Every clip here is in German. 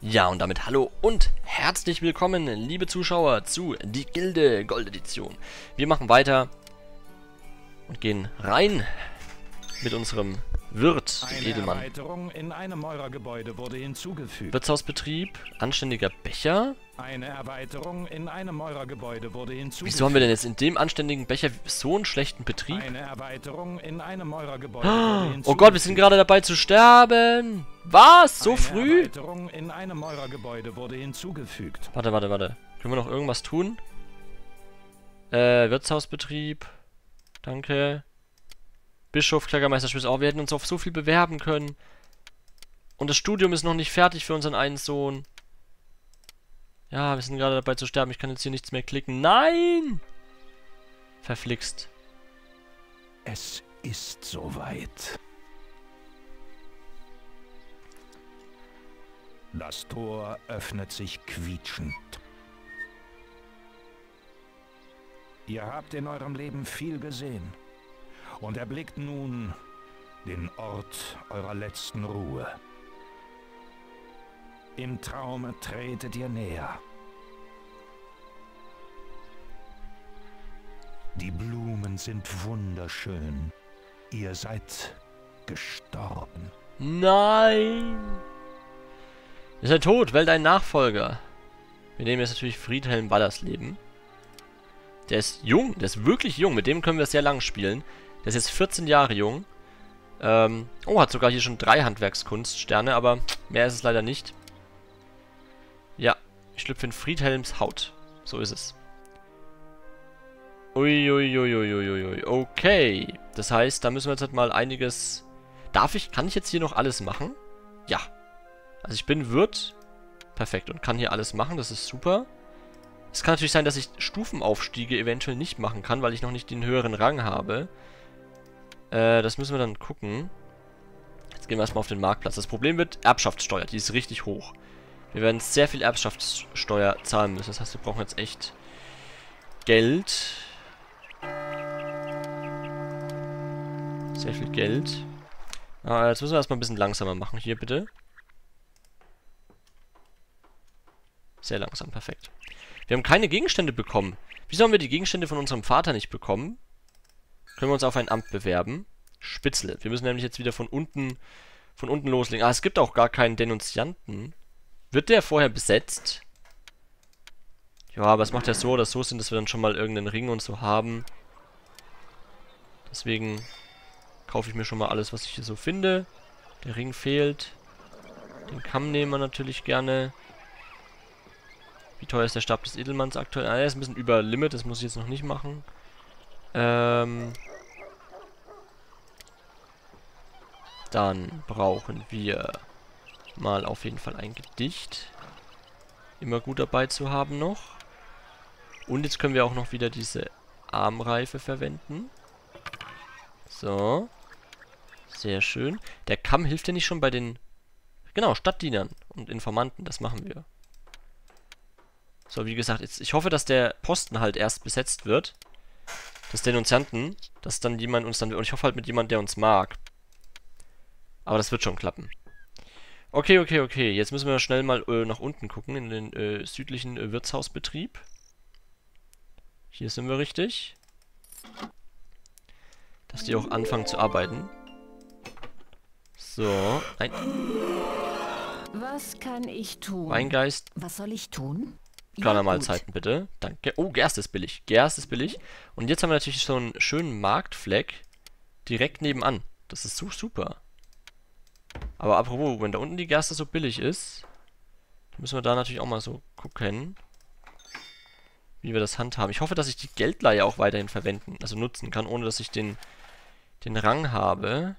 Ja, und damit hallo und herzlich willkommen, liebe Zuschauer, zu Die Gilde Gold Edition. Wir machen weiter und gehen rein mit unserem Wirt, Eine Edelmann. Wirtshausbetrieb, anständiger Becher. Eine Erweiterung in einem eurer Gebäude wurde hinzugefügt. Wieso haben wir denn jetzt in dem anständigen Becher so einen schlechten Betrieb? Oh Gott, wir sind gerade dabei zu sterben. Was? So früh? Warte, warte, warte. Können wir noch irgendwas tun? Äh, Wirtshausbetrieb. Danke. Bischof, Kleckermeister, Spitz. Oh, wir hätten uns auf so viel bewerben können. Und das Studium ist noch nicht fertig für unseren einen Sohn. Ja, wir sind gerade dabei zu sterben. Ich kann jetzt hier nichts mehr klicken. Nein! Verflixt. Es ist soweit. Das Tor öffnet sich quietschend. Ihr habt in eurem Leben viel gesehen und erblickt nun den Ort eurer letzten Ruhe. Im Traum tretet ihr näher. Die Blumen sind wunderschön. Ihr seid gestorben. Nein! Ist er tot? Wähl deinen Nachfolger. Wir nehmen jetzt natürlich Friedhelm Wallersleben. Der ist jung, der ist wirklich jung. Mit dem können wir sehr lang spielen. Der ist jetzt 14 Jahre jung. Ähm, oh, hat sogar hier schon drei Handwerkskunststerne, aber mehr ist es leider nicht. Ja, ich schlüpfe in Friedhelms Haut. So ist es. Uiuiuiuiui. Okay. Das heißt, da müssen wir jetzt halt mal einiges... Darf ich, kann ich jetzt hier noch alles machen? Ja. Also ich bin Wirt. Perfekt. Und kann hier alles machen. Das ist super. Es kann natürlich sein, dass ich Stufenaufstiege eventuell nicht machen kann, weil ich noch nicht den höheren Rang habe. Äh, das müssen wir dann gucken. Jetzt gehen wir erstmal auf den Marktplatz. Das Problem wird Erbschaftssteuer. Die ist richtig hoch. Wir werden sehr viel Erbschaftssteuer zahlen müssen. Das heißt, wir brauchen jetzt echt Geld. Sehr viel Geld. Ah, jetzt müssen wir erstmal ein bisschen langsamer machen. Hier bitte. Sehr langsam, perfekt. Wir haben keine Gegenstände bekommen. Wieso haben wir die Gegenstände von unserem Vater nicht bekommen? Können wir uns auf ein Amt bewerben? Spitzle. Wir müssen nämlich jetzt wieder von unten von unten loslegen. Ah, es gibt auch gar keinen Denunzianten. Wird der vorher besetzt? Ja, aber es macht ja so oder so Sinn, dass wir dann schon mal irgendeinen Ring und so haben. Deswegen kaufe ich mir schon mal alles, was ich hier so finde. Der Ring fehlt. Den Kamm nehmen wir natürlich gerne. Wie teuer ist der Stab des Edelmanns aktuell? Ah, er ist ein bisschen über Limit, das muss ich jetzt noch nicht machen. Ähm... Dann brauchen wir mal auf jeden Fall ein Gedicht. Immer gut dabei zu haben noch. Und jetzt können wir auch noch wieder diese Armreife verwenden. So. Sehr schön. Der Kamm hilft ja nicht schon bei den... Genau, Stadtdienern und Informanten. Das machen wir. So, wie gesagt, jetzt, ich hoffe, dass der Posten halt erst besetzt wird. Des Denunzianten. Dass dann jemand uns dann... Und ich hoffe halt mit jemand, der uns mag. Aber das wird schon klappen. Okay, okay, okay. Jetzt müssen wir schnell mal äh, nach unten gucken, in den äh, südlichen äh, Wirtshausbetrieb. Hier sind wir richtig. Dass die auch anfangen zu arbeiten. So, nein. Was kann ich tun? Weingeist, Was soll ich tun? kleiner Ja, Mahlzeiten bitte. Danke. Oh, Gerste ist billig. Gerste ist billig. Und jetzt haben wir natürlich so einen schönen Marktfleck direkt nebenan. Das ist so super. Aber apropos, wenn da unten die Gerste so billig ist, müssen wir da natürlich auch mal so gucken, wie wir das handhaben. Ich hoffe, dass ich die Geldleihe auch weiterhin verwenden, also nutzen kann, ohne dass ich den, den Rang habe.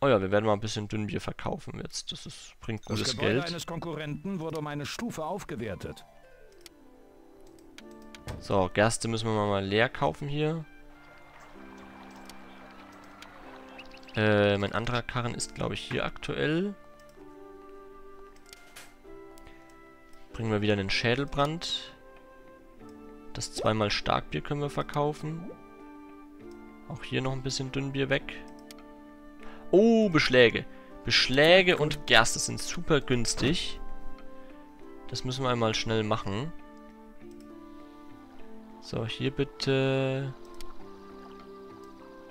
Oh ja, wir werden mal ein bisschen Dünnbier verkaufen jetzt. Das ist, bringt Das gutes Gebäude Geld. eines Konkurrenten wurde um eine Stufe aufgewertet. So, Gerste müssen wir mal leer kaufen hier. Äh, mein anderer Karren ist, glaube ich, hier aktuell. Bringen wir wieder einen Schädelbrand. Das zweimal Starkbier können wir verkaufen. Auch hier noch ein bisschen Dünnbier weg. Oh, Beschläge. Beschläge und Gerste sind super günstig. Das müssen wir einmal schnell machen. So, hier bitte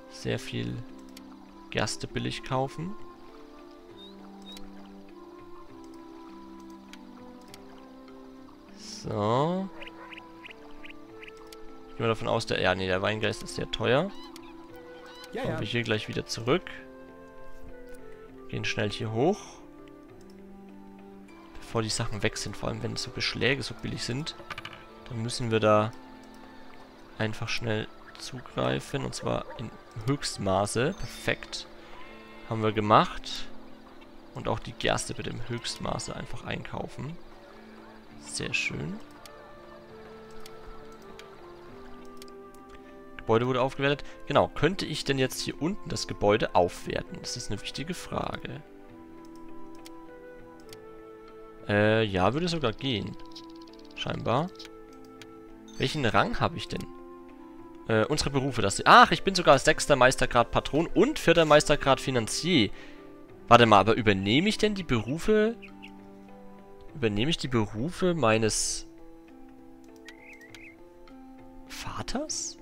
sehr viel Gerste billig kaufen. So. Ich gehe mal davon aus, der... Ja, nee, der Weingeist ist sehr teuer. Ja, Kommen ja. wir hier gleich wieder zurück. Gehen schnell hier hoch. Bevor die Sachen weg sind, vor allem wenn so Beschläge so billig sind, dann müssen wir da einfach schnell zugreifen. Und zwar in Höchstmaße. Perfekt. Haben wir gemacht. Und auch die Gerste bitte im Höchstmaße einfach einkaufen. Sehr schön. Gebäude wurde aufgewertet. Genau, könnte ich denn jetzt hier unten das Gebäude aufwerten? Das ist eine wichtige Frage. Äh, ja, würde sogar gehen. Scheinbar. Welchen Rang habe ich denn? Äh, unsere Berufe, das... Ach, ich bin sogar sechster Meistergrad Patron und vierter Meistergrad Finanzier. Warte mal, aber übernehme ich denn die Berufe... Übernehme ich die Berufe meines... Vaters?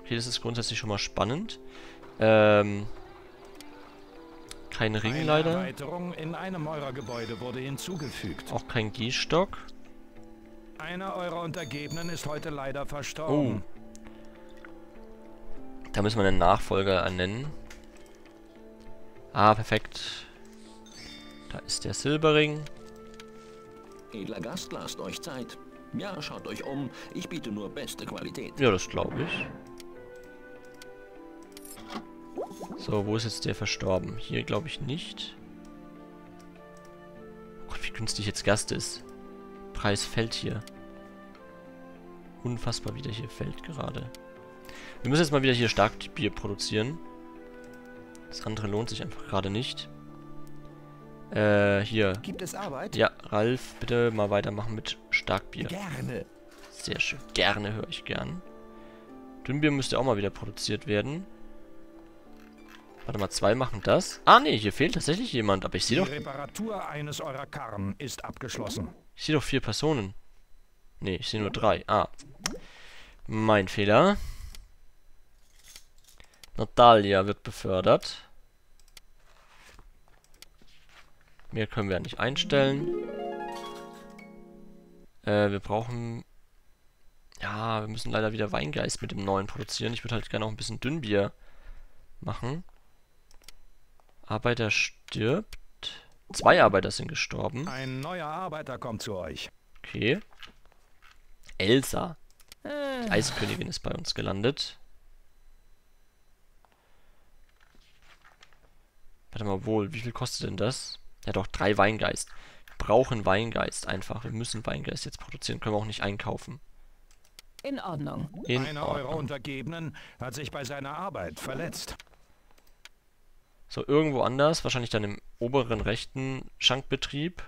Okay, das ist grundsätzlich schon mal spannend. Ähm... Kein Ring leider. Auch kein Gehstock. Einer eurer Untergebenen ist heute leider verstorben. Da müssen wir einen Nachfolger ernennen. Ah, perfekt. Da ist der Silberring. Edler Gast, lasst euch Zeit. Ja, schaut euch um. Ich biete nur beste Qualität. Ja, das glaube ich. So, wo ist jetzt der verstorben? Hier glaube ich nicht. Oh Gott, wie günstig jetzt Gast ist. Preis fällt hier. Unfassbar, wie der hier fällt gerade. Wir müssen jetzt mal wieder hier Starkbier produzieren. Das andere lohnt sich einfach gerade nicht. Äh, hier. Gibt es Arbeit? Ja, Ralf, bitte mal weitermachen mit Starkbier. Gerne. Sehr schön. Gerne höre ich gern. Dünnbier müsste auch mal wieder produziert werden. Warte mal, zwei machen das. Ah, nee, hier fehlt tatsächlich jemand. Aber ich sehe Die doch, Reparatur eines eurer Karren ist abgeschlossen. ich sehe doch vier Personen. Nee, ich sehe nur drei. Ah. Mein Fehler. Natalia wird befördert. Mehr können wir ja nicht einstellen. Äh, wir brauchen... Ja, wir müssen leider wieder Weingeist mit dem neuen produzieren. Ich würde halt gerne auch ein bisschen Dünnbier machen. Arbeiter stirbt. Zwei Arbeiter sind gestorben. Ein neuer Arbeiter kommt zu euch. Okay. Elsa. Die Eiskönigin ist bei uns gelandet. Warte mal, wohl, wie viel kostet denn das? Ja doch, drei Weingeist. Wir brauchen Weingeist einfach. Wir müssen Weingeist jetzt produzieren. Können wir auch nicht einkaufen. In Ordnung. In Einer eurer Ordnung. Untergebenen hat sich bei seiner Arbeit verletzt. So, irgendwo anders, wahrscheinlich dann im oberen rechten Schankbetrieb.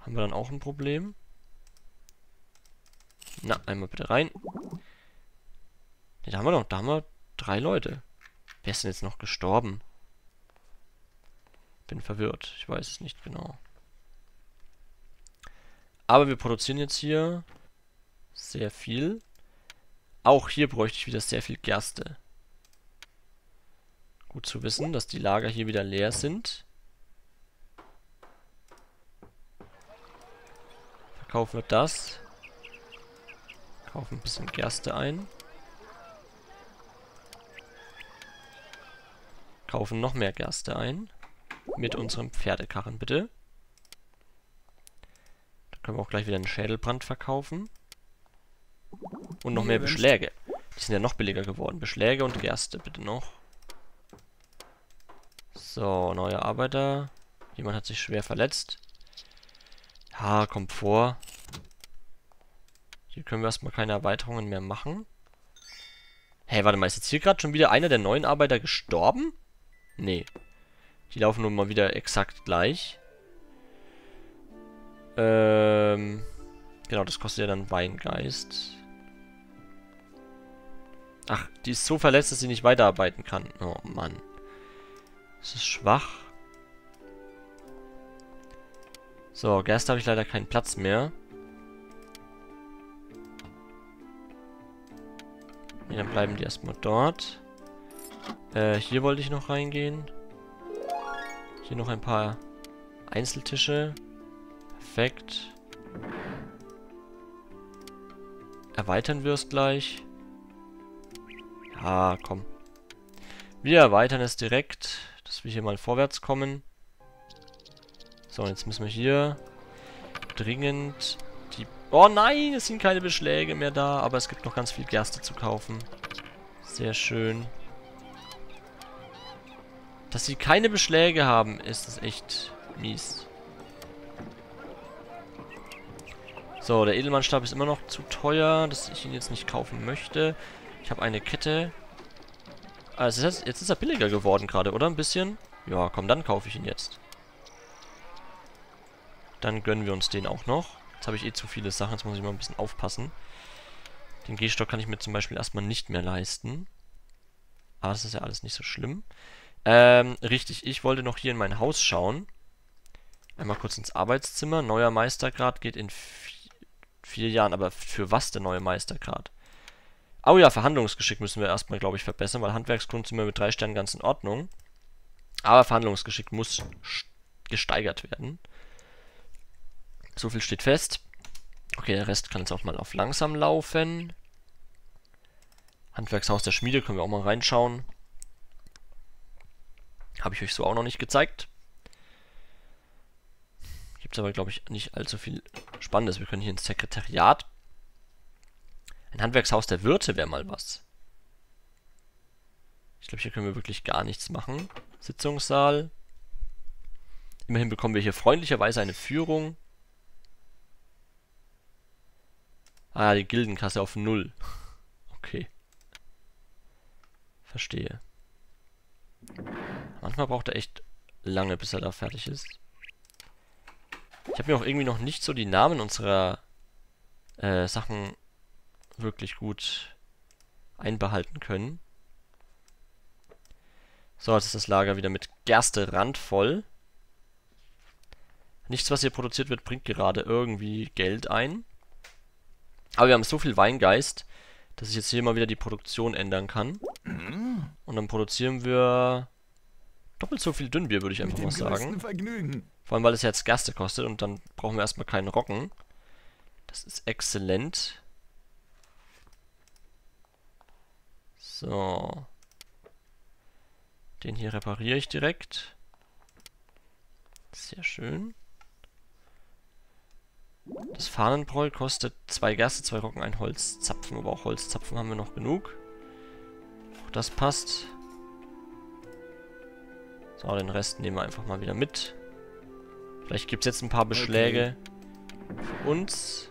Haben wir dann auch ein Problem? Na, einmal bitte rein. Ne, da haben wir noch, da haben wir drei Leute. Wer ist denn jetzt noch gestorben? Bin verwirrt, ich weiß es nicht genau. Aber wir produzieren jetzt hier sehr viel. Auch hier bräuchte ich wieder sehr viel Gerste. Gut zu wissen, dass die Lager hier wieder leer sind. Verkaufen wir das. Kaufen ein bisschen Gerste ein. Kaufen noch mehr Gerste ein. Mit unserem Pferdekarren, bitte. Da können wir auch gleich wieder einen Schädelbrand verkaufen. Und noch mehr. Beschläge. Die sind ja noch billiger geworden. Beschläge und Gerste, bitte noch. So, neuer Arbeiter. Jemand hat sich schwer verletzt. Ja, kommt vor. Hier können wir erstmal keine Erweiterungen mehr machen. Hey, warte mal, ist jetzt hier gerade schon wieder einer der neuen Arbeiter gestorben? Nee. Die laufen nun mal wieder exakt gleich. Ähm. Genau, das kostet ja dann Weingeist. Ach, die ist so verletzt, dass sie nicht weiterarbeiten kann. Oh Mann. Das ist schwach. So, Gerste habe ich leider keinen Platz mehr. Ja, dann bleiben die erstmal dort. Äh, hier wollte ich noch reingehen. Hier noch ein paar Einzeltische. Perfekt. Erweitern wir es gleich. Ja, komm. Wir erweitern es direkt, dass wir hier mal vorwärts kommen. So, jetzt müssen wir hier dringend die... Oh nein, es sind keine Beschläge mehr da, aber es gibt noch ganz viel Gerste zu kaufen. Sehr schön. Dass sie keine Beschläge haben, ist das echt mies. So, der Edelmannstab ist immer noch zu teuer, dass ich ihn jetzt nicht kaufen möchte. Ich habe eine Kette. Also jetzt, jetzt ist er billiger geworden gerade, oder? Ein bisschen? Ja, komm, dann kaufe ich ihn jetzt. Dann gönnen wir uns den auch noch. Jetzt habe ich eh zu viele Sachen, jetzt muss ich mal ein bisschen aufpassen. Den Gehstock kann ich mir zum Beispiel erstmal nicht mehr leisten. Aber das ist ja alles nicht so schlimm. Ähm, richtig, ich wollte noch hier in mein Haus schauen. Einmal kurz ins Arbeitszimmer. Neuer Meistergrad geht in vier, Jahren. Aber für was der neue Meistergrad? Oh ja, Verhandlungsgeschick müssen wir erstmal, glaube ich, verbessern, weil Handwerkskunst sind wir mit drei Sternen ganz in Ordnung. Aber Verhandlungsgeschick muss gesteigert werden. So viel steht fest. Okay, der Rest kann jetzt auch mal auf langsam laufen. Handwerkshaus der Schmiede können wir auch mal reinschauen. Habe ich euch so auch noch nicht gezeigt. Gibt es aber, glaube ich, nicht allzu viel Spannendes. Wir können hier ins Sekretariat. Ein Handwerkshaus der Wirte wäre mal was. Ich glaube, hier können wir wirklich gar nichts machen. Sitzungssaal. Immerhin bekommen wir hier freundlicherweise eine Führung. Ah, die Gildenkasse auf Null. Okay. Verstehe. Manchmal braucht er echt lange, bis er da fertig ist. Ich habe mir auch irgendwie noch nicht so die Namen unserer äh, Sachen wirklich gut einbehalten können. So, jetzt ist das Lager wieder mit Gerste randvoll. Nichts, was hier produziert wird, bringt gerade irgendwie Geld ein. Aber wir haben so viel Weingeist, dass ich jetzt hier mal wieder die Produktion ändern kann. Und dann produzieren wir doppelt so viel Dünnbier, würde ich einfach mal sagen. Vor allem, weil es jetzt Gerste kostet und dann brauchen wir erstmal keinen Rocken. Das ist exzellent. So. Den hier repariere ich direkt. Sehr schön. Das Fahnenbräu kostet zwei Gerste, zwei Rocken, ein Holzzapfen. Aber auch Holzzapfen haben wir noch genug. Auch das passt. So, den Rest nehmen wir einfach mal wieder mit. Vielleicht gibt es jetzt ein paar Beschläge okay. für uns.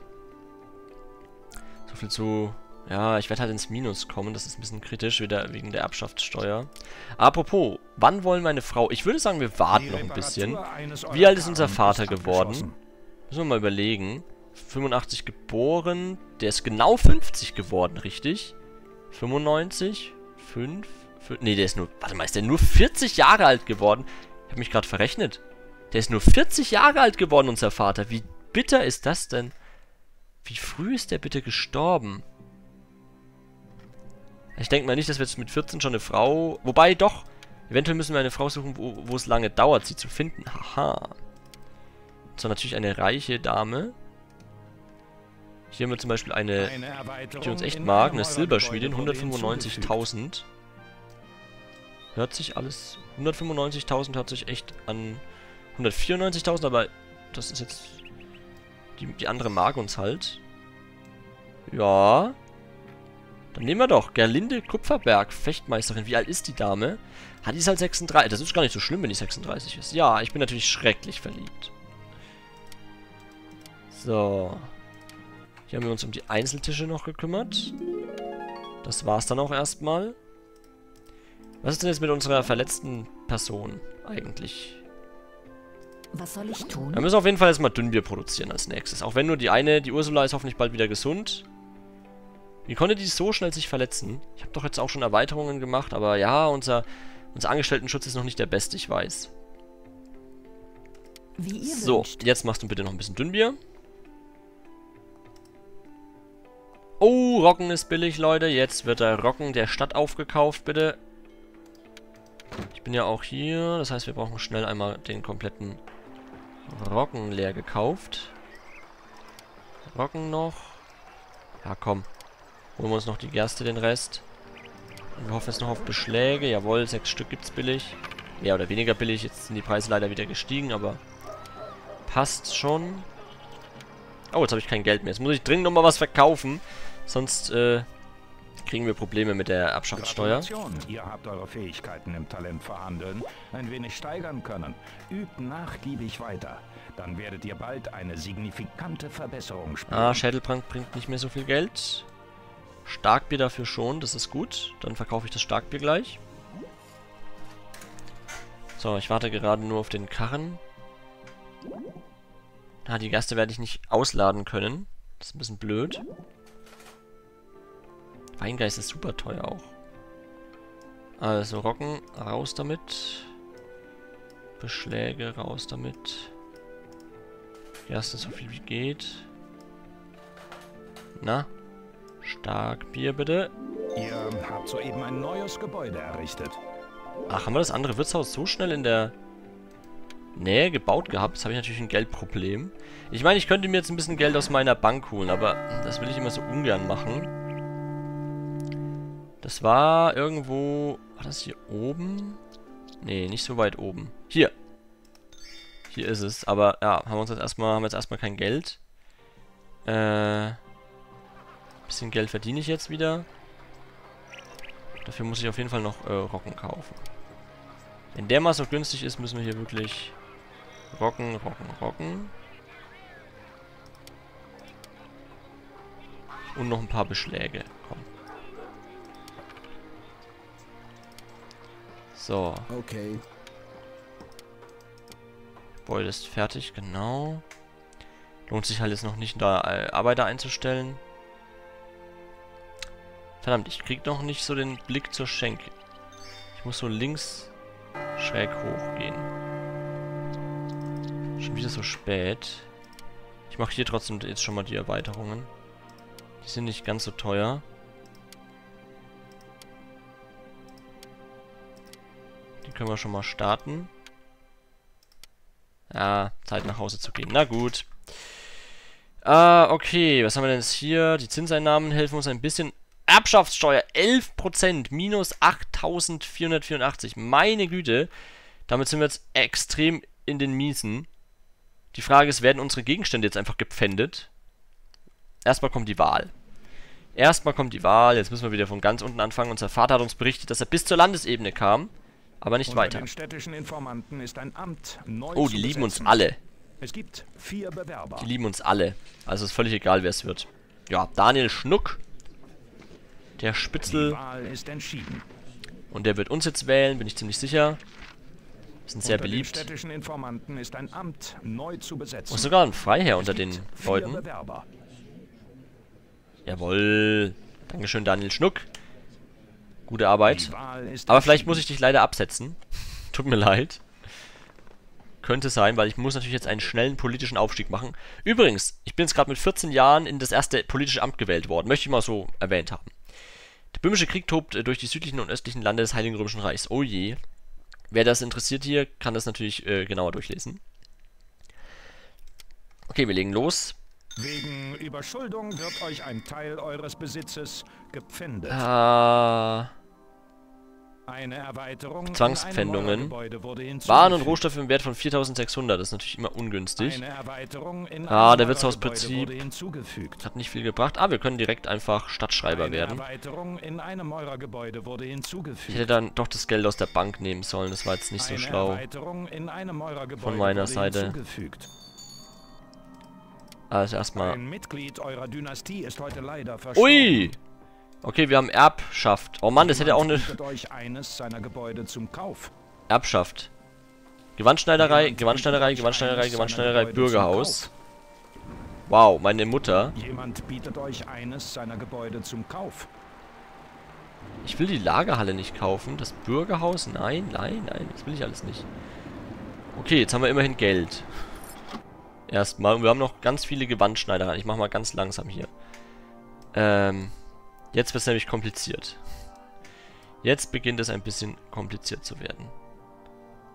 So viel zu... Ja, ich werde halt ins Minus kommen. Das ist ein bisschen kritisch, wieder wegen der Erbschaftssteuer. Apropos, wann wollen meine Frau... Ich würde sagen, wir warten noch ein bisschen. Wie alt ist unser Vater geworden? Müssen wir mal überlegen. 85 geboren. Der ist genau 50 geworden, richtig? 95? 5? 5 nee, der ist nur... Warte mal, ist der nur 40 Jahre alt geworden? Ich habe mich gerade verrechnet. Der ist nur 40 Jahre alt geworden, unser Vater. Wie bitter ist das denn? Wie früh ist der bitte gestorben? Ich denke mal nicht, dass wir jetzt mit 14 schon eine Frau... Wobei, doch. Eventuell müssen wir eine Frau suchen, wo, wo es lange dauert, sie zu finden. Haha. So, natürlich eine reiche Dame. Hier haben wir zum Beispiel eine, die uns echt mag, eine Silberschmiedin, 195.000. Hört sich alles... 195.000 hört sich echt an 194.000, aber das ist jetzt... Die, die andere mag uns halt. Ja. Dann nehmen wir doch Gerlinde Kupferberg, Fechtmeisterin. Wie alt ist die Dame? Hat die ist halt 36. Das ist gar nicht so schlimm, wenn die 36 ist. Ja, ich bin natürlich schrecklich verliebt. So. Hier haben wir uns um die Einzeltische noch gekümmert. Das war's dann auch erstmal. Was ist denn jetzt mit unserer verletzten Person eigentlich? Was soll ich tun? Wir müssen auf jeden Fall erstmal Dünnbier produzieren als nächstes. Auch wenn nur die eine, die Ursula ist hoffentlich bald wieder gesund. Wie konnte die so schnell sich verletzen? Ich habe doch jetzt auch schon Erweiterungen gemacht, aber ja, unser Unser Angestelltenschutz ist noch nicht der beste, ich weiß. So, wünscht. jetzt machst du bitte noch ein bisschen Dünnbier. Oh, Rocken ist billig, Leute. Jetzt wird der Rocken der Stadt aufgekauft, bitte. Ich bin ja auch hier. Das heißt, wir brauchen schnell einmal den kompletten Rocken leer gekauft. Rocken noch. Ja, komm. Holen wir uns noch die Gerste, den Rest. Und wir hoffen jetzt noch auf Beschläge. Jawohl, sechs Stück gibt's billig. Mehr oder weniger billig. Jetzt sind die Preise leider wieder gestiegen, aber passt schon. Oh, jetzt habe ich kein Geld mehr. Jetzt muss ich dringend nochmal was verkaufen. Sonst äh, kriegen wir Probleme mit der Erbschaftssteuer. Gratulation. Ihr habt eure Fähigkeiten im Talent verhandeln ein wenig steigern können. Übt nachgiebig weiter. Dann werdet ihr bald eine signifikante Verbesserung spüren. Ah, Schädelbrand bringt nicht mehr so viel Geld. Starkbier dafür schon, das ist gut. Dann verkaufe ich das Starkbier gleich. So, ich warte gerade nur auf den Karren. Ah, die Gaste werde ich nicht ausladen können. Das ist ein bisschen blöd. Weingeist ist super teuer auch. Also, Rocken, raus damit. Beschläge, raus damit. Gerste so viel wie geht. Na? Stark Bier bitte. Ihr habt soeben ein neues Gebäude errichtet. Ach, haben wir das andere Wirtshaus so schnell in der Nähe gebaut gehabt? Jetzt habe ich natürlich ein Geldproblem. Ich meine, ich könnte mir jetzt ein bisschen Geld aus meiner Bank holen, aber das will ich immer so ungern machen. Das war irgendwo... War das hier oben? Nee, nicht so weit oben. Hier. Hier ist es. Aber ja, haben wir uns jetzt erstmal, haben jetzt erstmal kein Geld. Äh... Bisschen Geld verdiene ich jetzt wieder. Dafür muss ich auf jeden Fall noch äh, Rocken kaufen. Wenn der mal so günstig ist, müssen wir hier wirklich Rocken, Rocken, Rocken. Und noch ein paar Beschläge. So, Okay. Gebäude ist fertig, genau. Lohnt sich halt jetzt noch nicht, da äh, Arbeiter einzustellen. Verdammt, ich krieg noch nicht so den Blick zur Schenke. Ich muss so links schräg hochgehen. Schon wieder so spät. Ich mache hier trotzdem jetzt schon mal die Erweiterungen. Die sind nicht ganz so teuer. Können wir schon mal starten. Ja, Zeit nach Hause zu gehen. Na gut. Ah, okay. Was haben wir denn jetzt hier? Die Zinseinnahmen helfen uns ein bisschen. Erbschaftssteuer 11%, minus 8.484. Meine Güte. Damit sind wir jetzt extrem in den Miesen. Die Frage ist, werden unsere Gegenstände jetzt einfach gepfändet? Erstmal kommt die Wahl. Erstmal kommt die Wahl. Jetzt müssen wir wieder von ganz unten anfangen. Unser Vater hat uns berichtet, dass er bis zur Landesebene kam. Aber nicht Unter weiter. den städtischen Informanten ist ein Amt neu Oh, die lieben uns alle. Es gibt vier Bewerber. Die lieben uns alle. Also ist völlig egal, wer es wird. Ja, Daniel Schnuck. Der Die Spitzel. Wahl ist entschieden. Und der wird uns jetzt wählen, bin ich ziemlich sicher. Wir sind sehr Unter den beliebt. städtischen Informanten ist ein Amt neu zu besetzen. Und sogar ein Freiherr unter den Leuten. Bewerber. Jawohl. Dankeschön, Daniel Schnuck. Gute Arbeit. Aber vielleicht muss ich dich leider absetzen. Tut mir leid. Könnte sein, weil ich muss natürlich jetzt einen schnellen politischen Aufstieg machen. Übrigens, ich bin jetzt gerade mit 14 Jahren in das erste politische Amt gewählt worden. Möchte ich mal so erwähnt haben. Der Böhmische Krieg tobt äh, durch die südlichen und östlichen Lande des Heiligen Römischen Reichs. Oh je. Wer das interessiert hier, kann das natürlich äh, genauer durchlesen. Okay, wir legen los. Wegen Überschuldung wird euch ein Teil eures Besitzes gepfändet. Ah, Eine Erweiterung Zwangspfändungen. Waren und Rohstoffe im Wert von 4600. Das ist natürlich immer ungünstig. Ah, der hinzugefügt. Hat nicht viel gebracht. Ah, wir können direkt einfach Stadtschreiber Eine werden. Ich hätte dann doch das Geld aus der Bank nehmen sollen. Das war jetzt nicht so schlau. Gebäude meiner Seite. hinzugefügt. Also erstmal. Ein Mitglied eurer Dynastie ist heute leider verstorben. Ui! Okay, wir haben Erbschaft. Oh Mann, das hätte auch eine euch eines seiner Gebäude zum Kauf. Erbschaft. Gewandschneiderei, Gewandschneiderei, Gewandschneiderei, Gewandschneiderei, Bürgerhaus. Wow, meine Mutter. Jemand bietet euch eines seiner Gebäude zum Kauf. Ich will die Lagerhalle nicht kaufen. Das Bürgerhaus? Nein, nein, nein. Das will ich alles nicht. Okay, jetzt haben wir immerhin Geld. Erstmal. Und wir haben noch ganz viele Gewandschneidereien. Ich mache mal ganz langsam hier. Ähm, jetzt wird es nämlich kompliziert. Jetzt beginnt es ein bisschen kompliziert zu werden.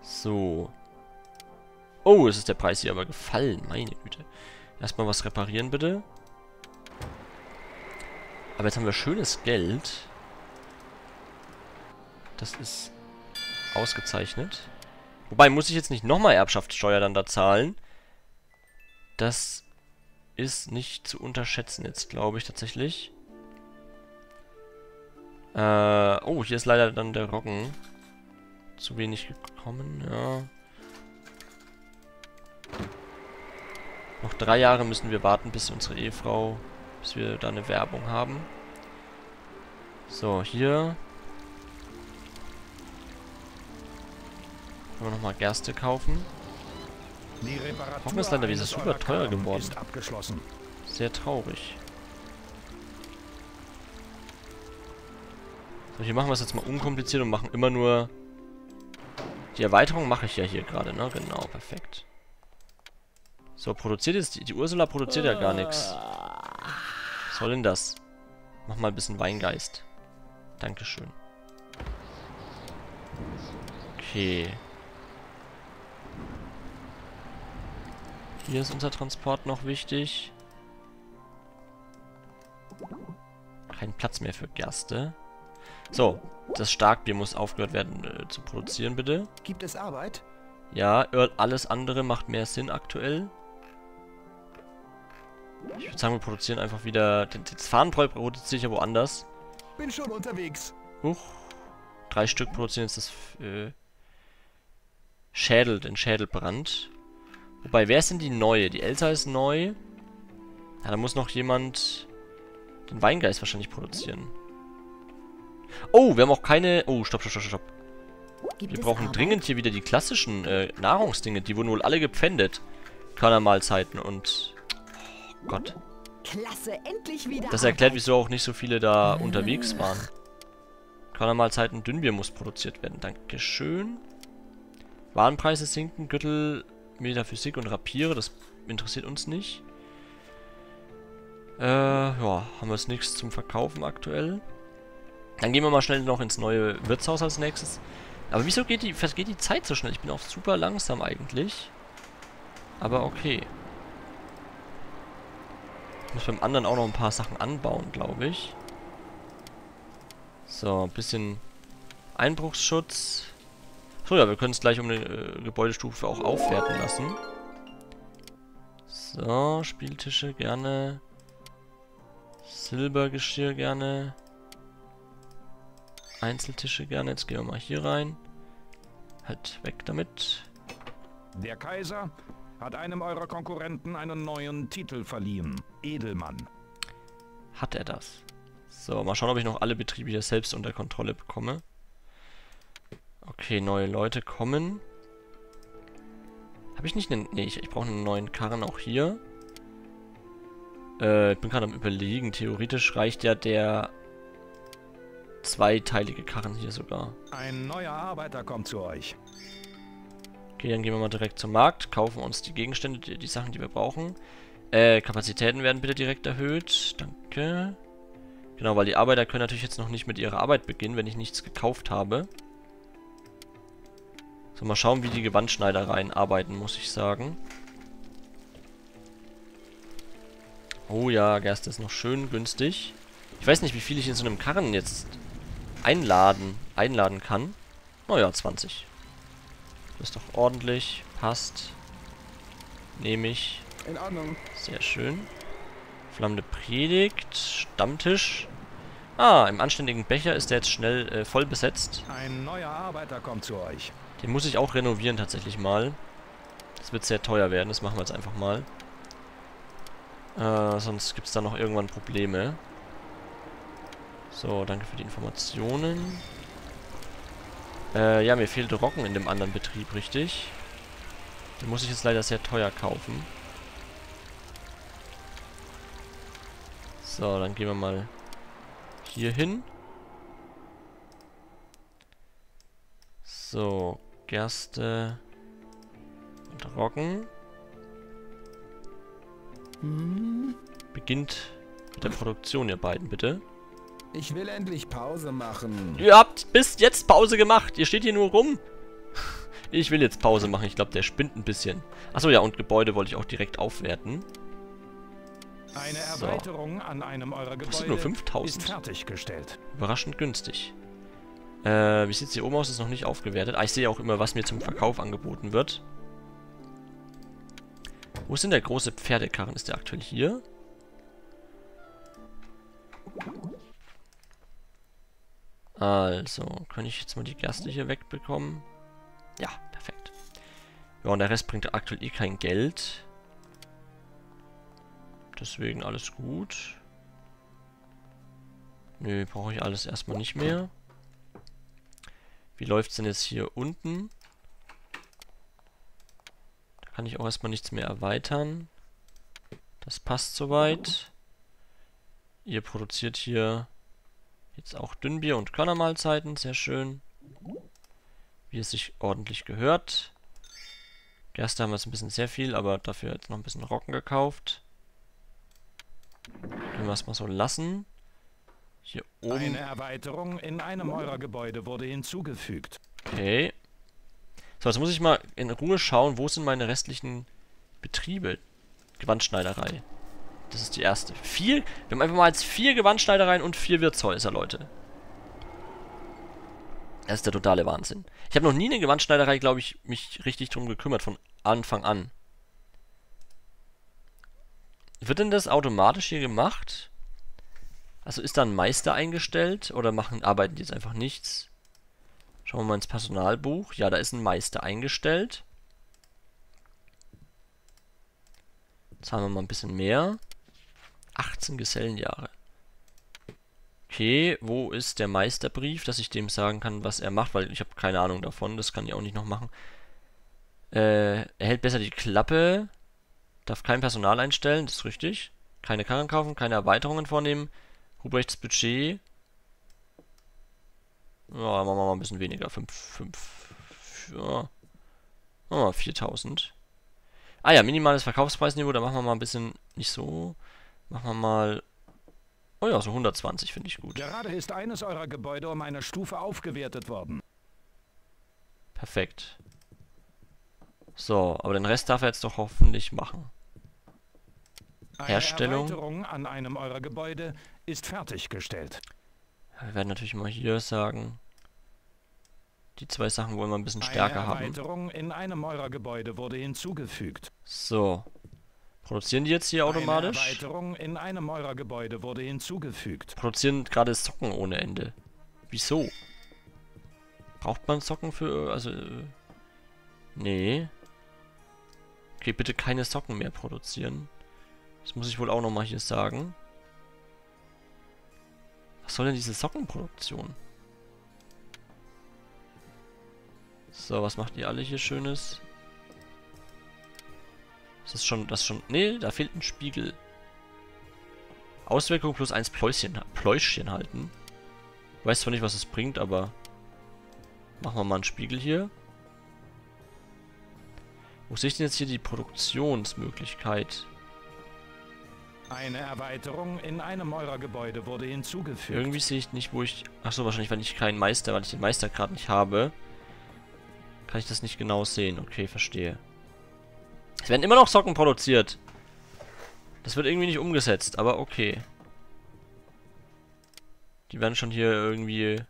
So. Oh, es ist der Preis hier aber gefallen. Meine Güte. Erstmal was reparieren, bitte. Aber jetzt haben wir schönes Geld. Das ist ausgezeichnet. Wobei, muss ich jetzt nicht nochmal Erbschaftssteuer dann da zahlen? Das ist nicht zu unterschätzen jetzt, glaube ich, tatsächlich. Äh, oh, hier ist leider dann der Roggen. Zu wenig gekommen, ja. Noch drei Jahre müssen wir warten, bis unsere Ehefrau, bis wir da eine Werbung haben. So, hier. Können wir nochmal Gerste kaufen. Hoffen ist leider wieder eines super teuer geworden. Ist abgeschlossen. Sehr traurig. So, hier machen wir es jetzt mal unkompliziert und machen immer nur... Die Erweiterung mache ich ja hier gerade, ne? Genau, perfekt. So, produziert jetzt... Die, die Ursula produziert ja gar nichts. Was soll denn das? Mach mal ein bisschen Weingeist. Dankeschön. Okay. Hier ist unser Transport noch wichtig. Kein Platz mehr für Gerste. So, das Starkbier muss aufgehört werden äh, zu produzieren, bitte. Gibt es Arbeit? Ja, alles andere macht mehr Sinn aktuell. Ich würde sagen, wir produzieren einfach wieder... Das Fahnenbräu produziere ich ja woanders. Bin schon unterwegs. Huch. Drei Stück produzieren jetzt das äh, Schädel, den Schädelbrand. Wobei, wer ist denn die neue? Die Elsa ist neu. Ja, da muss noch jemand den Weingeist wahrscheinlich produzieren. Oh, wir haben auch keine... Oh, stopp, stopp, stopp, stopp. Gibt Wir brauchen dringend hier wieder die klassischen äh, Nahrungsdinge. Die wurden wohl alle gepfändet. Körnermahlzeiten und... Oh Gott. Klasse, endlich wieder Das erklärt, wieso auch nicht so viele da unterwegs waren. Körnermahlzeiten, Dünnbier muss produziert werden. Dankeschön. Warenpreise sinken, Gürtel, Metaphysik und Rapiere, das interessiert uns nicht. Äh, ja, haben wir jetzt nichts zum Verkaufen aktuell. Dann gehen wir mal schnell noch ins neue Wirtshaus als nächstes. Aber wieso geht die, vergeht die Zeit so schnell? Ich bin auch super langsam eigentlich. Aber okay. Ich muss beim anderen auch noch ein paar Sachen anbauen, glaube ich. So, ein bisschen Einbruchsschutz. So, ja, wir können es gleich um eine äh, Gebäudestufe auch aufwerten lassen. So, Spieltische gerne. Silbergeschirr gerne. Einzeltische gerne. Jetzt gehen wir mal hier rein. Halt weg damit. Der Kaiser hat einem eurer Konkurrenten einen neuen Titel verliehen. Edelmann. Hat er das? So, mal schauen, ob ich noch alle Betriebe hier selbst unter Kontrolle bekomme. Okay, neue Leute kommen. Habe ich nicht einen... Nee, ich, ich brauche einen neuen Karren auch hier. Äh, ich bin gerade am überlegen. Theoretisch reicht ja der zweiteilige Karren hier sogar. Ein neuer Arbeiter kommt zu euch. Okay, dann gehen wir mal direkt zum Markt, kaufen uns die Gegenstände, die, die Sachen, die wir brauchen. Äh, Kapazitäten werden bitte direkt erhöht. Danke. Genau, weil die Arbeiter können natürlich jetzt noch nicht mit ihrer Arbeit beginnen, wenn ich nichts gekauft habe. So, mal schauen, wie die Gewandschneidereien arbeiten, muss ich sagen. Oh ja, Gerste ist noch schön günstig. Ich weiß nicht, wie viel ich in so einem Karren jetzt einladen, einladen kann. Naja, 20. Das ist doch ordentlich. Passt. Nehme ich. In Ordnung. Sehr schön. Flammende Predigt. Stammtisch. Ah, im anständigen Becher ist der jetzt schnell äh, voll besetzt. Ein neuer Arbeiter kommt zu euch. Den muss ich auch renovieren tatsächlich mal. Das wird sehr teuer werden, das machen wir jetzt einfach mal. Äh, sonst gibt es da noch irgendwann Probleme. So, danke für die Informationen. Äh, ja, mir fehlt Roggen in dem anderen Betrieb, richtig? Den muss ich jetzt leider sehr teuer kaufen. So, dann gehen wir mal hier hin. So, Gerste und Roggen. Beginnt mit der Produktion, ihr beiden, bitte. Ich will endlich Pause machen. Ihr habt bis jetzt Pause gemacht. Ihr steht hier nur rum. Ich will jetzt Pause machen. Ich glaube, der spinnt ein bisschen. Achso, ja, und Gebäude wollte ich auch direkt aufwerten. Eine So. Erweiterung an einem eurer Das sind Gebäude nur ist 5000. fertiggestellt. Überraschend günstig. Äh, wie sieht's hier oben aus? Ist noch nicht aufgewertet. Ah, ich sehe auch immer, was mir zum Verkauf angeboten wird. Wo ist denn der große Pferdekarren? Ist der aktuell hier? Also, kann ich jetzt mal die Gerste hier wegbekommen? Ja, perfekt. Ja, und der Rest bringt aktuell eh kein Geld. Deswegen alles gut. Nö, brauche ich alles erstmal nicht mehr. Wie läuft's denn jetzt hier unten? Da kann ich auch erstmal nichts mehr erweitern. Das passt soweit. Ihr produziert hier jetzt auch Dünnbier und Körnermahlzeiten. Sehr schön. Wie es sich ordentlich gehört. Gerste haben wir jetzt ein bisschen sehr viel, aber dafür jetzt noch ein bisschen Roggen gekauft. Können wir es mal so lassen. Hier oben. Eine Erweiterung in einem eurer Gebäude wurde hinzugefügt. Okay. So, jetzt muss ich mal in Ruhe schauen, wo sind meine restlichen Betriebe. Gewandschneiderei. Das ist die erste. Vier, wir haben einfach mal jetzt vier Gewandschneidereien und vier Wirtshäuser, Leute. Das ist der totale Wahnsinn. Ich habe noch nie eine Gewandschneiderei, glaube ich, mich richtig drum gekümmert, von Anfang an. Wird denn das automatisch hier gemacht? Also ist da ein Meister eingestellt oder machen, arbeiten die jetzt einfach nichts? Schauen wir mal ins Personalbuch. Ja, da ist ein Meister eingestellt. Zahlen wir mal ein bisschen mehr. 18 Gesellenjahre. Okay, wo ist der Meisterbrief, dass ich dem sagen kann, was er macht, weil ich habe keine Ahnung davon, das kann ich auch nicht noch machen. Äh, er hält besser die Klappe, darf kein Personal einstellen, das ist richtig. Keine Karren kaufen, keine Erweiterungen vornehmen. Ruprechts Budget. Ja, machen wir mal ein bisschen weniger. 5, 5, ja. Machen wir mal 4000. Ah ja, minimales Verkaufspreisniveau, da machen wir mal ein bisschen nicht so. Machen wir mal. Oh ja, so 120 finde ich gut. Gerade ist eines eurer Gebäude um eine Stufe aufgewertet worden. Perfekt. So, aber den Rest darf er jetzt doch hoffentlich machen. Eine Herstellung. Erweiterung an einem eurer Gebäude ist fertiggestellt. Wir werden natürlich mal hier sagen. Die zwei Sachen wollen wir ein bisschen stärker Eine haben. Erweiterung in einem eurer Gebäude wurde hinzugefügt. So. Produzieren die jetzt hier Eine automatisch? Erweiterung in einem eurer Gebäude wurde hinzugefügt. Produzieren gerade Socken ohne Ende. Wieso? Braucht man Socken für. Also. äh, Nee. Okay, bitte keine Socken mehr produzieren. Das muss ich wohl auch nochmal hier sagen. Soll denn diese Sockenproduktion? So, was macht ihr alle hier Schönes? Ist das schon, das schon, nee, da fehlt ein Spiegel. Auswirkung plus eins Pläuschen, Pläuschen halten. Weiß zwar nicht, was es bringt, aber machen wir mal einen Spiegel hier. Wo sehe ich denn jetzt hier die Produktionsmöglichkeit? Eine Erweiterung in einem eurer Gebäude wurde hinzugefügt. Irgendwie sehe ich nicht, wo ich... Achso, wahrscheinlich, weil ich keinen Meister, weil ich den Meister gerade nicht habe. Kann ich das nicht genau sehen. Okay, verstehe. Es werden immer noch Socken produziert. Das wird irgendwie nicht umgesetzt, aber okay. Die werden schon hier irgendwie...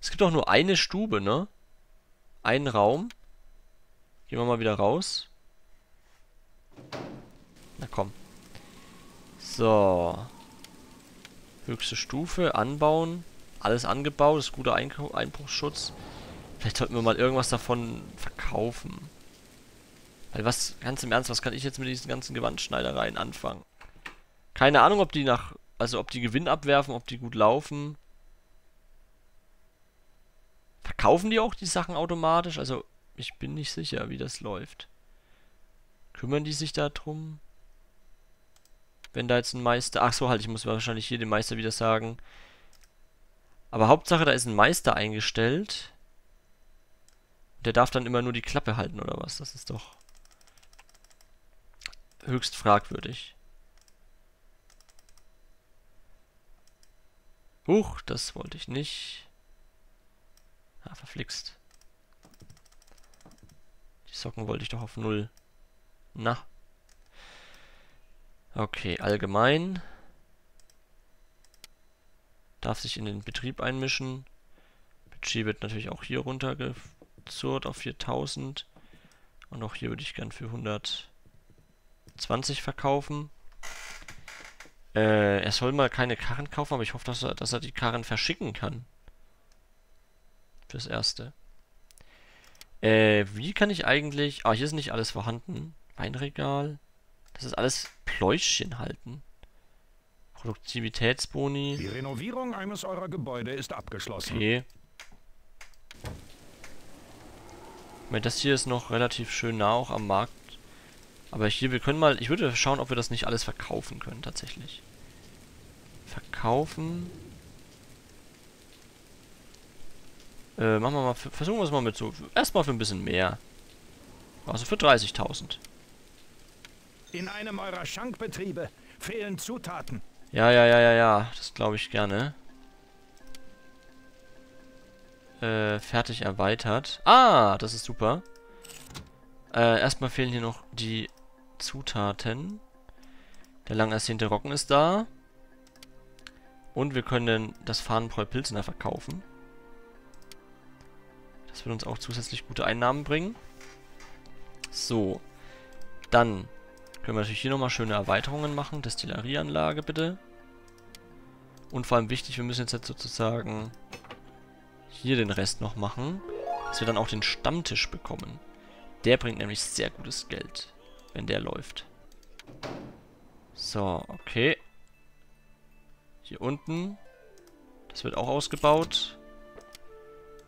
Es gibt doch nur eine Stube, ne? Einen Raum. Gehen wir mal wieder raus. Na komm. So. Höchste Stufe, anbauen. Alles angebaut, ist guter Einkau- Einbruchsschutz. Vielleicht sollten wir mal irgendwas davon verkaufen. Weil was, ganz im Ernst, was kann ich jetzt mit diesen ganzen Gewandschneidereien anfangen? Keine Ahnung, ob die nach, also ob die Gewinn abwerfen, ob die gut laufen. Verkaufen die auch die Sachen automatisch? Also, ich bin nicht sicher, wie das läuft. Kümmern die sich da drum? Wenn da jetzt ein Meister... Ach so, halt, ich muss wahrscheinlich hier dem Meister wieder sagen. Aber Hauptsache, da ist ein Meister eingestellt. der darf dann immer nur die Klappe halten, oder was? Das ist doch höchst fragwürdig. Huch, das wollte ich nicht. Ah, verflixt. Die Socken wollte ich doch auf Null. Na. Okay, allgemein. Darf sich in den Betrieb einmischen. Budget wird natürlich auch hier runtergezurrt auf 4000. Und auch hier würde ich gern für 120 verkaufen. Äh, er soll mal keine Karren kaufen, aber ich hoffe, dass er, dass er die Karren verschicken kann. Fürs Erste. Äh, wie kann ich eigentlich... Ah, hier ist nicht alles vorhanden. Weinregal. Das ist alles Pläuschchen halten. Produktivitätsboni. Die Renovierung eines eurer Gebäude ist abgeschlossen. Okay. Meine, das hier ist noch relativ schön nah auch am Markt. Aber hier, wir können mal... Ich würde schauen, ob wir das nicht alles verkaufen können, tatsächlich. Verkaufen. Äh, machen wir mal... Versuchen wir es mal mit so... Erstmal für ein bisschen mehr. Also für 30.000. In einem eurer Schankbetriebe fehlen Zutaten. Ja, ja, ja, ja, ja. Das glaube ich gerne. Äh, fertig erweitert. Ah, das ist super. Äh, erstmal fehlen hier noch die Zutaten. Der lang ersehnte Rocken ist da. Und wir können das Fahnenbräu Pilsener verkaufen. Das wird uns auch zusätzlich gute Einnahmen bringen. So. Dann können wir natürlich hier nochmal schöne Erweiterungen machen. Destillerieanlage bitte. Und vor allem wichtig, wir müssen jetzt, jetzt sozusagen hier den Rest noch machen. Dass wir dann auch den Stammtisch bekommen. Der bringt nämlich sehr gutes Geld, wenn der läuft. So, okay. Hier unten. Das wird auch ausgebaut.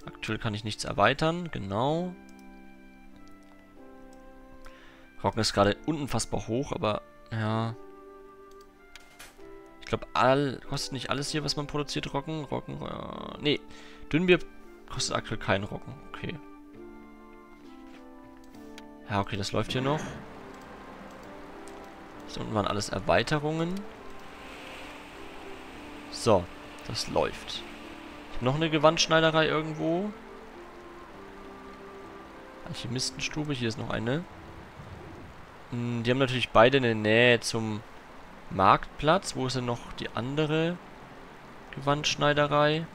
Aktuell kann ich nichts erweitern, genau. Rocken ist gerade unfassbar hoch, aber ja. Ich glaube, all kostet nicht alles hier, was man produziert, Rocken. Rocken, äh, nee. Dünnbier kostet aktuell keinen Rocken. Okay. Ja, okay, das läuft hier noch. So unten waren alles Erweiterungen. So, das läuft. Ich habe noch eine Gewandschneiderei irgendwo. Alchemistenstube, hier ist noch eine. Hm, die haben natürlich beide eine Nähe zum Marktplatz. Wo ist denn noch die andere Gewandschneiderei?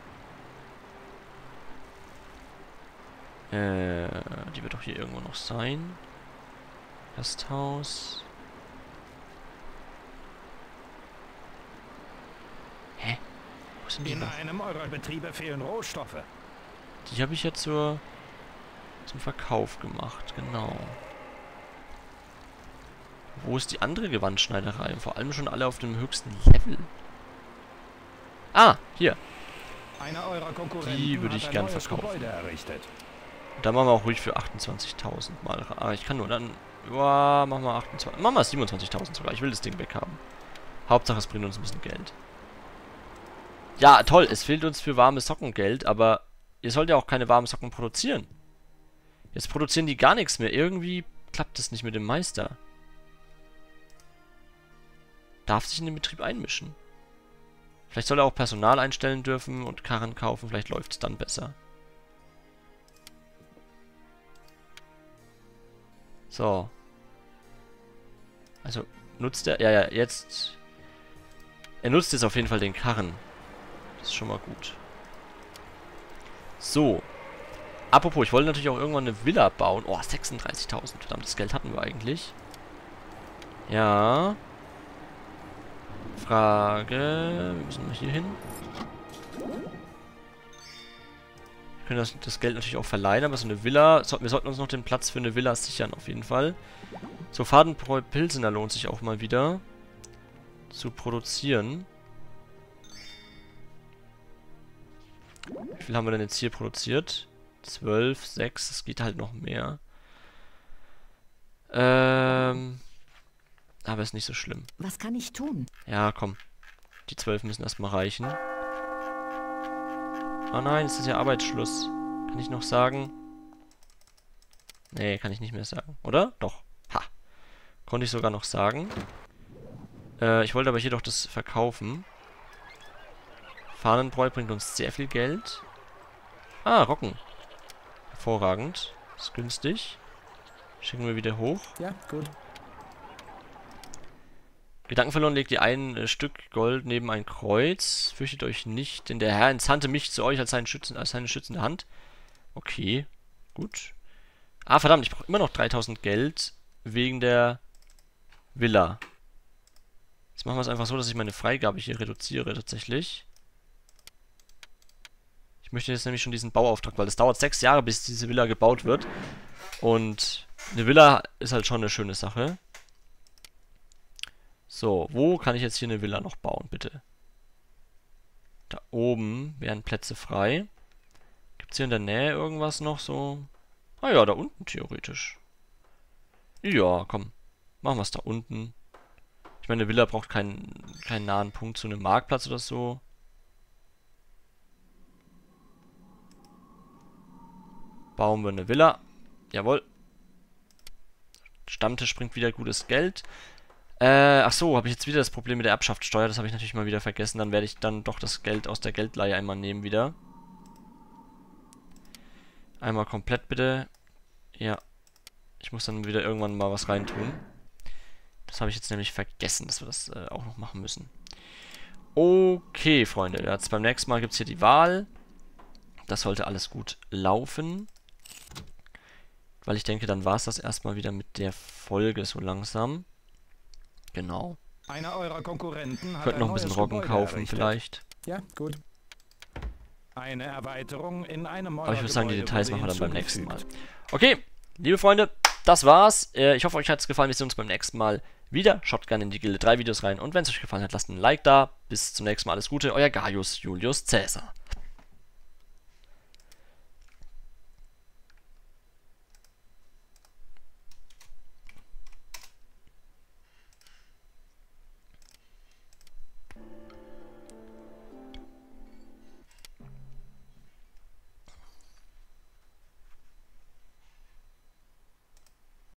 Äh, die wird doch hier irgendwo noch sein. Gasthaus. Hä? Wo sind die In noch? einem eurer Betriebe fehlen Rohstoffe. Die habe ich jetzt zur, zum Verkauf gemacht, genau. Wo ist die andere Gewandschneiderei? Vor allem schon alle auf dem höchsten Level. Ah, hier. Die würde ich gern verkaufen. Da machen wir auch ruhig für 28.000 mal. Ah, ich kann nur dann... Ja, machen wir 28... Machen wir 27.000 sogar. Ich will das Ding weghaben. Hauptsache, es bringt uns ein bisschen Geld. Ja, toll. Es fehlt uns für warme Socken Geld, aber ihr sollt ja auch keine warmen Socken produzieren. Jetzt produzieren die gar nichts mehr. Irgendwie klappt es nicht mit dem Meister. Darf sich in den Betrieb einmischen. Vielleicht soll er auch Personal einstellen dürfen und Karren kaufen. Vielleicht läuft es dann besser. So. Also, nutzt er... Ja, ja, jetzt... Er nutzt jetzt auf jeden Fall den Karren. Das ist schon mal gut. So. Apropos, ich wollte natürlich auch irgendwann eine Villa bauen. Oh, 36.000. Verdammt, das Geld hatten wir eigentlich. Ja. Frage... Wir müssen hier hin. Wir können das, das Geld natürlich auch verleihen, aber so eine Villa... So, wir sollten uns noch den Platz für eine Villa sichern, auf jeden Fall. So, Fadenbräu lohnt sich auch mal wieder zu produzieren. Wie viel haben wir denn jetzt hier produziert? 12, 6, es geht halt noch mehr. Ähm... Aber ist nicht so schlimm. Was kann ich tun? Ja, komm. Die 12 müssen erstmal reichen. Oh nein, es ist ja Arbeitsschluss. Kann ich noch sagen? Nee, kann ich nicht mehr sagen. Oder? Doch. Ha. Konnte ich sogar noch sagen. Äh, ich wollte aber hier doch das verkaufen. Fahnenbräu bringt uns sehr viel Geld. Ah, Rocken. Hervorragend. Ist günstig. Schicken wir wieder hoch. Ja, gut. Gedanken verloren legt ihr ein äh, Stück Gold neben ein Kreuz. Fürchtet euch nicht, denn der Herr entsandte mich zu euch als, seinen Schützen, als seine schützende Hand. Okay, gut. Ah, verdammt, ich brauche immer noch 3000 Geld wegen der Villa. Jetzt machen wir es einfach so, dass ich meine Freigabe hier reduziere tatsächlich. Ich möchte jetzt nämlich schon diesen Bauauftrag, weil es dauert sechs Jahre, bis diese Villa gebaut wird. Und eine Villa ist halt schon eine schöne Sache. So, wo kann ich jetzt hier eine Villa noch bauen, bitte? Da oben wären Plätze frei. Gibt es hier in der Nähe irgendwas noch so? Ah ja, da unten theoretisch. Ja, komm. Machen wir es da unten. Ich meine, eine Villa braucht keinen, keinen nahen Punkt zu einem Marktplatz oder so. Bauen wir eine Villa. Jawohl. Stammtisch bringt wieder gutes Geld. Äh, ach so, habe ich jetzt wieder das Problem mit der Erbschaftssteuer. Das habe ich natürlich mal wieder vergessen. Dann werde ich dann doch das Geld aus der Geldleihe einmal nehmen wieder. Einmal komplett bitte. Ja. Ich muss dann wieder irgendwann mal was reintun. Das habe ich jetzt nämlich vergessen, dass wir das äh, auch noch machen müssen. Okay, Freunde. Jetzt beim nächsten Mal gibt es hier die Wahl. Das sollte alles gut laufen. Weil ich denke, dann war es das erstmal wieder mit der Folge so langsam. Genau. Einer eurer Konkurrenten hat Könnten noch ein bisschen Roggen Gebäude kaufen errichtet. vielleicht. Ja, gut. Eine Erweiterung in einem Aber ich würde sagen, die Details machen wir dann beim nächsten Mal. Okay, liebe Freunde, das war's. Äh, ich hoffe, euch hat es gefallen. Wir sehen uns beim nächsten Mal wieder. Schaut gerne in die Gilde 3 Videos rein. Und wenn es euch gefallen hat, lasst ein Like da. Bis zum nächsten Mal. Alles Gute. Euer Gaius Julius Caesar.